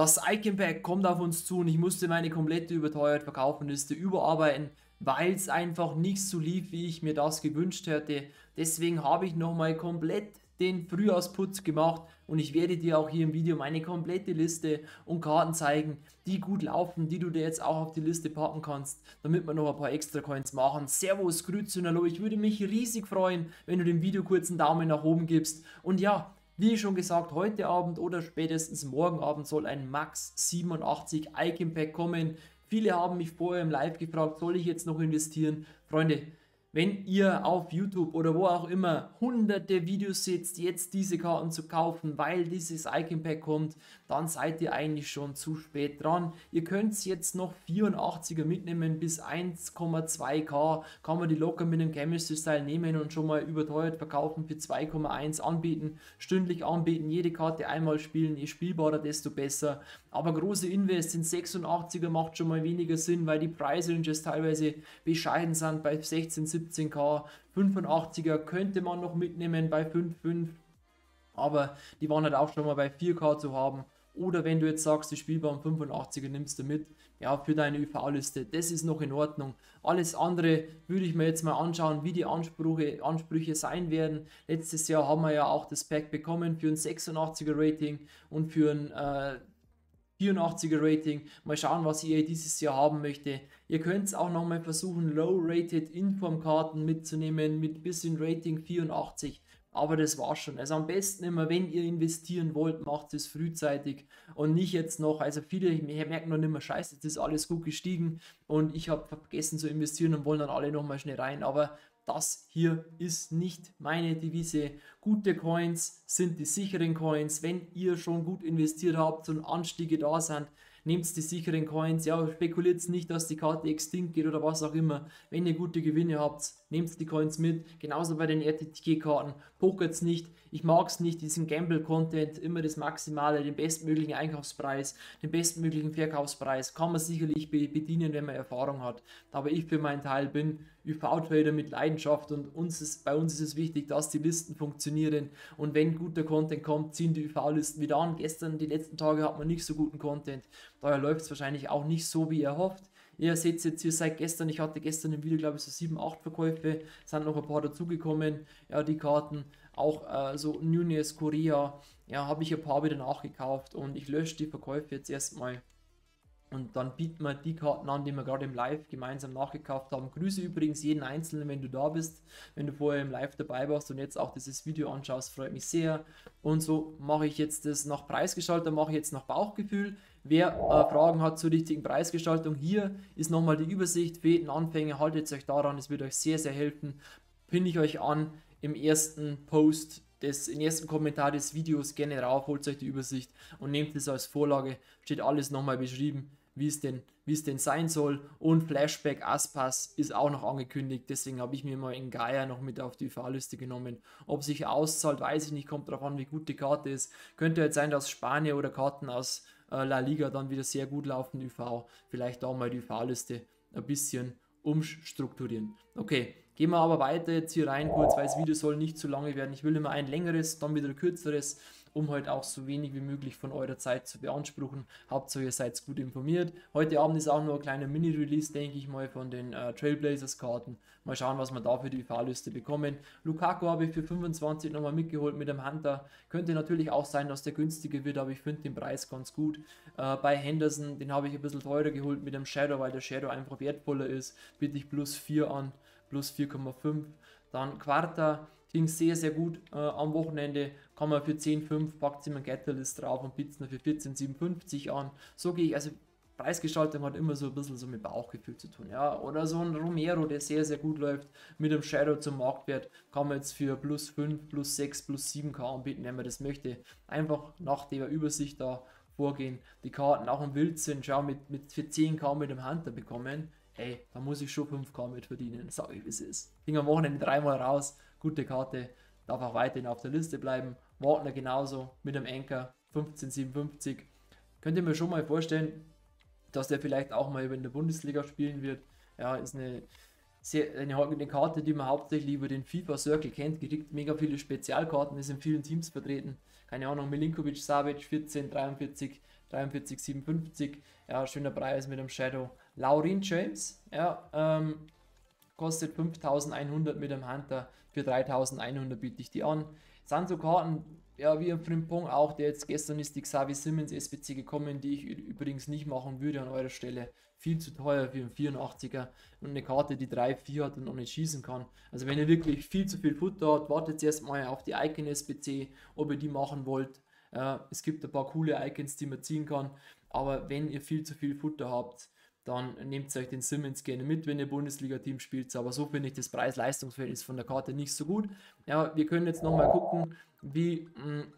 Das Icon Pack kommt auf uns zu und ich musste meine komplette überteuert Verkaufenliste überarbeiten, weil es einfach nicht so lief, wie ich mir das gewünscht hätte. Deswegen habe ich nochmal komplett den Frühjahrsputz gemacht und ich werde dir auch hier im Video meine komplette Liste und Karten zeigen, die gut laufen, die du dir jetzt auch auf die Liste packen kannst, damit wir noch ein paar extra Coins machen. Servus, Grüße und Hallo, ich würde mich riesig freuen, wenn du dem Video kurz einen Daumen nach oben gibst und ja, wie schon gesagt, heute Abend oder spätestens morgen Abend soll ein Max 87 Icon Pack kommen. Viele haben mich vorher im Live gefragt, soll ich jetzt noch investieren? Freunde, wenn ihr auf YouTube oder wo auch immer hunderte Videos seht, jetzt diese Karten zu kaufen, weil dieses Icon Pack kommt, dann seid ihr eigentlich schon zu spät dran. Ihr könnt jetzt noch 84er mitnehmen bis 1,2k, kann man die locker mit dem Chemistry Style nehmen und schon mal überteuert verkaufen für 2,1 anbieten, stündlich anbieten, jede Karte einmal spielen, je spielbarer, desto besser. Aber große Invest in 86er macht schon mal weniger Sinn, weil die Preisranges teilweise bescheiden sind bei 16, 17k. 85er könnte man noch mitnehmen bei 5,5. Aber die waren halt auch schon mal bei 4k zu haben. Oder wenn du jetzt sagst, die spielbaren 85er nimmst du mit, ja, für deine UV-Liste, das ist noch in Ordnung. Alles andere würde ich mir jetzt mal anschauen, wie die Ansprüche, Ansprüche sein werden. Letztes Jahr haben wir ja auch das Pack bekommen für ein 86er Rating und für ein äh, 84er Rating. Mal schauen, was ihr dieses Jahr haben möchte. Ihr könnt es auch nochmal versuchen, Low-Rated Inform-Karten mitzunehmen mit bisschen Rating 84. Aber das war's schon. Also am besten immer, wenn ihr investieren wollt, macht es frühzeitig und nicht jetzt noch. Also viele merken noch nicht mehr, scheiße, jetzt ist alles gut gestiegen und ich habe vergessen zu investieren und wollen dann alle nochmal schnell rein. Aber das hier ist nicht meine Devise. Gute Coins sind die sicheren Coins. Wenn ihr schon gut investiert habt und Anstiege da sind, nehmt die sicheren Coins. Ja, spekuliert nicht, dass die Karte extinct geht oder was auch immer. Wenn ihr gute Gewinne habt, nehmt die Coins mit. Genauso bei den RTTG-Karten. Pokert nicht. Ich mag es nicht, diesen Gamble-Content, immer das Maximale, den bestmöglichen Einkaufspreis, den bestmöglichen Verkaufspreis. Kann man sicherlich bedienen, wenn man Erfahrung hat. Aber ich für meinen Teil bin UV-Trader mit Leidenschaft und uns ist, bei uns ist es wichtig, dass die Listen funktionieren und wenn guter Content kommt, ziehen die UV-Listen wieder an. Gestern, die letzten Tage hat man nicht so guten Content, daher läuft es wahrscheinlich auch nicht so, wie ihr hofft. Ihr seht jetzt hier seit gestern, ich hatte gestern im Video, glaube ich, so 7, 8 Verkäufe, sind noch ein paar dazugekommen, ja, die Karten, auch äh, so Nunez, Korea, ja, habe ich ein paar wieder nachgekauft und ich lösche die Verkäufe jetzt erstmal und dann bieten wir die Karten an, die wir gerade im Live gemeinsam nachgekauft haben. Grüße übrigens jeden Einzelnen, wenn du da bist, wenn du vorher im Live dabei warst und jetzt auch dieses Video anschaust, freut mich sehr. Und so mache ich jetzt das nach Preisgestaltung, mache ich jetzt nach Bauchgefühl. Wer äh, Fragen hat zur richtigen Preisgestaltung, hier ist nochmal die Übersicht für jeden Anfänger. Haltet euch daran, es wird euch sehr, sehr helfen. Pinne ich euch an im ersten Post des, im ersten Kommentar des Videos gerne rauf, holt euch die Übersicht und nehmt es als Vorlage. Steht alles nochmal beschrieben wie es denn, wie es denn sein soll. Und Flashback Aspas ist auch noch angekündigt, deswegen habe ich mir mal in Gaia noch mit auf die Fahrliste genommen. Ob sich auszahlt, weiß ich nicht, kommt darauf an, wie gut die Karte ist. Könnte jetzt sein, dass Spanier oder Karten aus äh, La Liga dann wieder sehr gut laufen, UV. Vielleicht auch mal die Fahrliste ein bisschen umstrukturieren. Okay, gehen wir aber weiter jetzt hier rein kurz, weil das Video soll nicht zu lange werden. Ich will immer ein längeres, dann wieder ein kürzeres um halt auch so wenig wie möglich von eurer Zeit zu beanspruchen. Hauptsache ihr seid gut informiert. Heute Abend ist auch nur ein kleiner Mini-Release, denke ich mal, von den äh, Trailblazers-Karten. Mal schauen, was wir da für die Fahrliste bekommen. Lukaku habe ich für 25 nochmal mitgeholt mit dem Hunter. Könnte natürlich auch sein, dass der günstiger wird, aber ich finde den Preis ganz gut. Äh, bei Henderson, den habe ich ein bisschen teurer geholt mit dem Shadow, weil der Shadow einfach wertvoller ist. Bitte ich plus 4 an, plus 4,5. Dann Quarta ging sehr, sehr gut äh, am Wochenende. Kann man für 10,5 packt sie mein Catalyst drauf und bietet für 14,57 an. So gehe ich, also Preisgestaltung hat immer so ein bisschen so mit Bauchgefühl zu tun. Ja? Oder so ein Romero, der sehr, sehr gut läuft, mit dem Shadow zum Marktwert, kann man jetzt für plus 5, plus 6, plus 7k anbieten, wenn man das möchte. Einfach nach der Übersicht da vorgehen. Die Karten auch im Wild sind, schau, mit, mit für 10k mit dem Hunter bekommen. Ey, da muss ich schon 5k mit verdienen, sag ich wie es ist. Ging am Wochenende dreimal raus, gute Karte, darf auch weiterhin auf der Liste bleiben. Wagner genauso mit dem Anker 1557. Könnt ihr mir schon mal vorstellen, dass der vielleicht auch mal in der Bundesliga spielen wird. Ja, ist eine, sehr, eine, eine Karte, die man hauptsächlich über den FIFA Circle kennt. Kriegt mega viele Spezialkarten, ist in vielen Teams vertreten. Keine Ahnung, Milinkovic, Savic 14, 43, 43,57. Ja, schöner Preis mit dem Shadow. Laurin James, ja, ähm, kostet 5100 mit dem Hunter. Für 3100 biete ich die an. Sind so Karten, ja, wie im Frimpong auch, der jetzt gestern ist die Xavi Simmons SPC gekommen, die ich übrigens nicht machen würde an eurer Stelle. Viel zu teuer für einen 84er und eine Karte, die 3-4 hat und noch nicht schießen kann. Also wenn ihr wirklich viel zu viel Futter habt, wartet erst mal auf die Icon SPC, ob ihr die machen wollt. Äh, es gibt ein paar coole Icons, die man ziehen kann, aber wenn ihr viel zu viel Futter habt, dann nehmt euch den Simmons gerne mit, wenn ihr Bundesliga-Team spielt. Aber so finde ich das Preis-Leistungsverhältnis von der Karte nicht so gut. Ja, wir können jetzt nochmal gucken, wie mh, hm,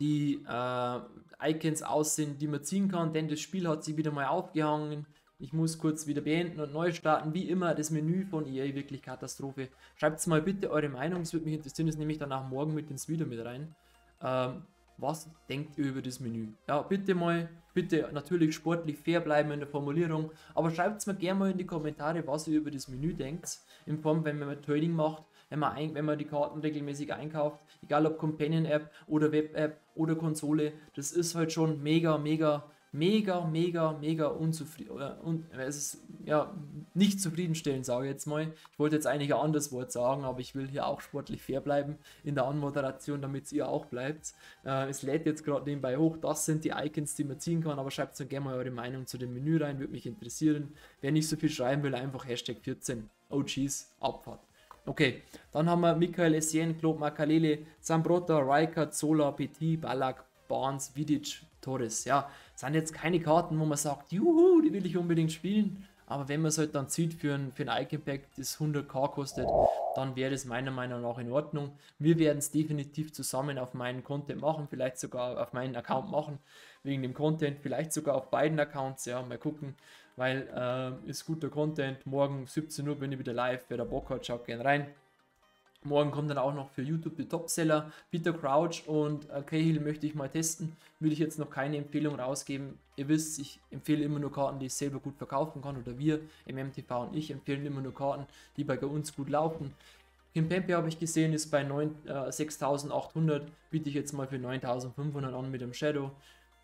die äh, Icons aussehen, die man ziehen kann, denn das Spiel hat sich wieder mal aufgehangen. Ich muss kurz wieder beenden und neu starten. Wie immer, das Menü von EA wirklich Katastrophe. Schreibt mal bitte eure Meinung, es würde mich interessieren, das nehme ich dann auch morgen mit ins Video mit rein. Ähm, was denkt ihr über das Menü? Ja, bitte mal, bitte natürlich sportlich fair bleiben in der Formulierung, aber schreibt es mir gerne mal in die Kommentare, was ihr über das Menü denkt, in Form, wenn man Trading macht, wenn man, ein, wenn man die Karten regelmäßig einkauft, egal ob Companion-App oder Web-App oder Konsole, das ist halt schon mega, mega mega, mega, mega unzufrieden. Un es ist ja nicht zufriedenstellend, sage ich jetzt mal. Ich wollte jetzt eigentlich ein anderes Wort sagen, aber ich will hier auch sportlich fair bleiben in der Anmoderation, damit ihr auch bleibt. Äh, es lädt jetzt gerade nebenbei hoch. Das sind die Icons, die man ziehen kann, aber schreibt mir gerne mal eure Meinung zu dem Menü rein, würde mich interessieren. Wer nicht so viel schreiben will, einfach Hashtag 14 OGs Abfahrt. Okay, dann haben wir Michael Essien, Claude Makalele, Zambrota, Rijkaard, Zola, Petit, Ballack, Barnes, Vidic, Torres. Ja, sind jetzt keine Karten, wo man sagt, juhu, die will ich unbedingt spielen. Aber wenn man es halt dann zieht für ein, für ein Icon Pack, das 100k kostet, dann wäre das meiner Meinung nach in Ordnung. Wir werden es definitiv zusammen auf meinen Content machen, vielleicht sogar auf meinen Account machen, wegen dem Content, vielleicht sogar auf beiden Accounts, ja, mal gucken, weil äh, ist guter Content. Morgen 17 Uhr bin ich wieder live, wer da Bock hat, schaut gerne rein. Morgen kommt dann auch noch für YouTube die Topseller. Peter Crouch und äh, Cahill möchte ich mal testen. Würde ich jetzt noch keine Empfehlung rausgeben. Ihr wisst, ich empfehle immer nur Karten, die ich selber gut verkaufen kann. Oder wir, MMTV und ich empfehlen immer nur Karten, die bei uns gut laufen. Kim Pempe habe ich gesehen, ist bei 9, äh, 6800. Biete ich jetzt mal für 9500 an mit dem Shadow.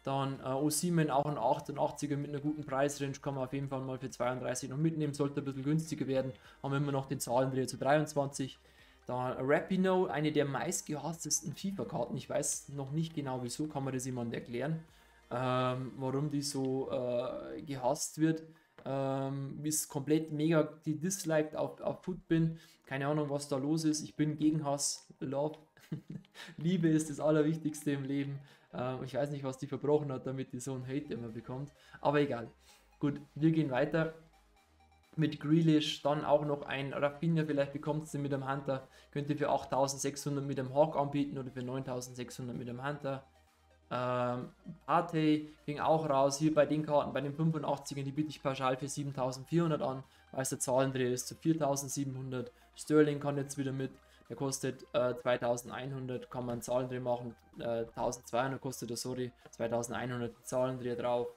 Dann äh, O7 auch ein 88er mit einer guten Preisrange kann man auf jeden Fall mal für 32 noch mitnehmen. Sollte ein bisschen günstiger werden. Haben wir immer noch den Zahlendreher zu 23. Da Rapino, eine der meistgehasstesten FIFA-Karten. Ich weiß noch nicht genau wieso, kann man das jemand erklären, ähm, warum die so äh, gehasst wird. Ähm, ist komplett mega gedisliked auf, auf Footbin. Keine Ahnung, was da los ist. Ich bin gegen Hass. Love. Liebe ist das Allerwichtigste im Leben. Ähm, ich weiß nicht, was die verbrochen hat, damit die so einen Hate immer bekommt. Aber egal. Gut, wir gehen weiter mit Grealish, dann auch noch ein Rafinha, vielleicht bekommt es mit dem Hunter, könnt ihr für 8600 mit dem Hawk anbieten oder für 9600 mit dem Hunter. Ähm, ging auch raus, hier bei den Karten, bei den 85ern, die biete ich pauschal für 7400 an, weil es der Zahlendreher ist zu 4700. Sterling kann jetzt wieder mit, der kostet äh, 2100, kann man einen Zahlendreher machen, äh, 1200 kostet er, sorry, 2100 Zahlendreher drauf.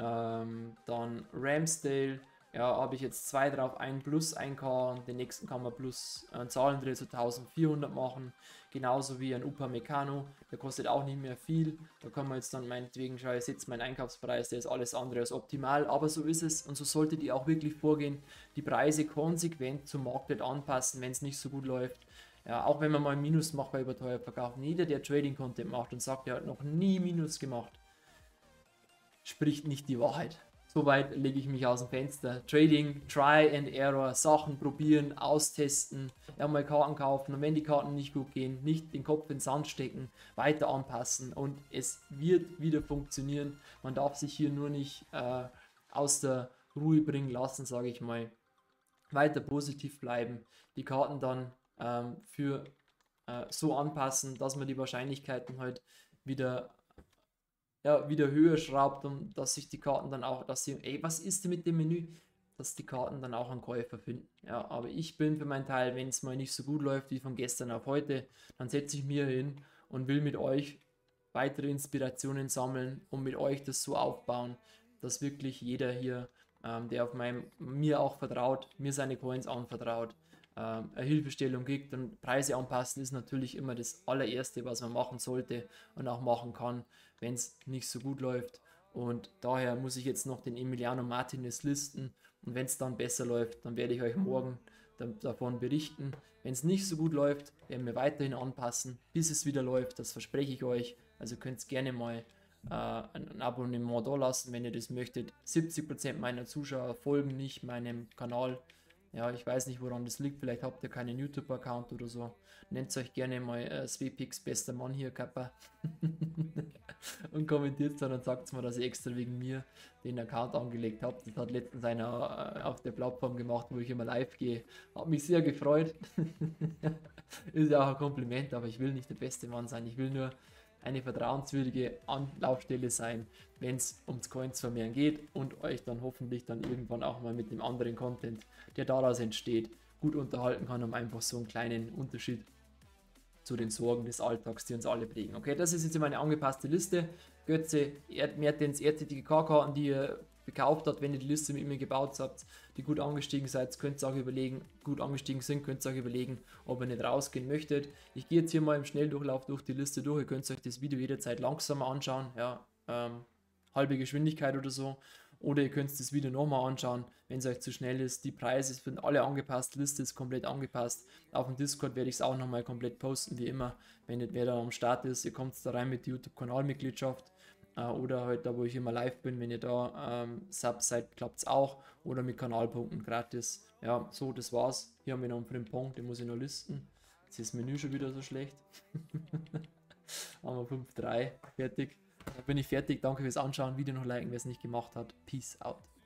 Ähm, dann Ramsdale, ja, habe ich jetzt zwei drauf, ein plus 1K und den nächsten kann man plus äh, Zahlendreh zu 1400 machen. Genauso wie ein Upamecano, der kostet auch nicht mehr viel. Da kann man jetzt dann meinetwegen schauen, jetzt mein Einkaufspreis, der ist alles andere als optimal. Aber so ist es und so solltet ihr auch wirklich vorgehen, die Preise konsequent zum Marktwert anpassen, wenn es nicht so gut läuft. Ja, auch wenn man mal Minus macht bei überteuert verkaufen. Jeder, der Trading-Content macht und sagt, er hat noch nie Minus gemacht, spricht nicht die Wahrheit. Soweit lege ich mich aus dem Fenster. Trading, Try and Error, Sachen probieren, austesten, ja mal Karten kaufen und wenn die Karten nicht gut gehen, nicht den Kopf in den Sand stecken, weiter anpassen und es wird wieder funktionieren. Man darf sich hier nur nicht äh, aus der Ruhe bringen lassen, sage ich mal. Weiter positiv bleiben, die Karten dann ähm, für äh, so anpassen, dass man die Wahrscheinlichkeiten halt wieder ja, wieder höher schraubt und dass sich die Karten dann auch, dass sie, ey, was ist denn mit dem Menü? Dass die Karten dann auch einen Käufer finden. Ja, aber ich bin für meinen Teil, wenn es mal nicht so gut läuft wie von gestern auf heute, dann setze ich mir hin und will mit euch weitere Inspirationen sammeln und mit euch das so aufbauen, dass wirklich jeder hier, ähm, der auf meinem, mir auch vertraut, mir seine Coins anvertraut, eine Hilfestellung gibt. Und Preise anpassen ist natürlich immer das allererste, was man machen sollte und auch machen kann. wenn es nicht so gut läuft. Und daher muss ich jetzt noch den Emiliano Martinez listen. Und wenn es dann besser läuft, dann werde ich euch morgen davon berichten. Wenn es nicht so gut läuft, werden wir weiterhin anpassen, bis es wieder läuft. Das verspreche ich euch. Also könnt ihr gerne mal äh, ein Abonnement da lassen, wenn ihr das möchtet. 70% meiner Zuschauer folgen nicht meinem Kanal. Ja, ich weiß nicht, woran das liegt. Vielleicht habt ihr keinen YouTube-Account oder so. Nennt euch gerne mal äh, Swepix bester Mann hier, Kappa. und kommentiert dann und sagt mir, dass ihr extra wegen mir den Account angelegt habt. Das hat letztens einer äh, auf der Plattform gemacht, wo ich immer live gehe. Hat mich sehr gefreut. Ist ja auch ein Kompliment, aber ich will nicht der beste Mann sein. Ich will nur eine vertrauenswürdige Anlaufstelle sein, wenn es ums Coins vermehren geht und euch dann hoffentlich dann irgendwann auch mal mit dem anderen Content, der daraus entsteht, gut unterhalten kann, um einfach so einen kleinen Unterschied zu den Sorgen des Alltags, die uns alle prägen. Okay, das ist jetzt meine angepasste Liste. Götze, Mertens, RTTK-Karten, die ihr gekauft habt, wenn ihr die Liste mit mir gebaut habt, die gut angestiegen seid, könnt ihr auch überlegen, gut angestiegen sind, könnt ihr auch überlegen, ob ihr nicht rausgehen möchtet. Ich gehe jetzt hier mal im Schnelldurchlauf durch die Liste durch, ihr könnt euch das Video jederzeit langsamer anschauen, ja, ähm, halbe Geschwindigkeit oder so. Oder ihr könnt das Video nochmal anschauen, wenn es euch zu schnell ist. Die Preise sind alle angepasst, Liste ist komplett angepasst. Auf dem Discord werde ich es auch nochmal komplett posten, wie immer. Wenn nicht wer da am Start ist, ihr kommt da rein mit der YouTube-Kanalmitgliedschaft oder halt da, wo ich immer live bin, wenn ihr da ähm, Sub seid, klappt es auch. Oder mit Kanalpunkten gratis. Ja, so, das war's. Hier haben wir noch einen Frimpong, den muss ich noch listen. Jetzt ist das Menü schon wieder so schlecht. haben wir 5-3, fertig. Dann bin ich fertig. Danke fürs Anschauen. Video noch liken, wer es nicht gemacht hat. Peace out.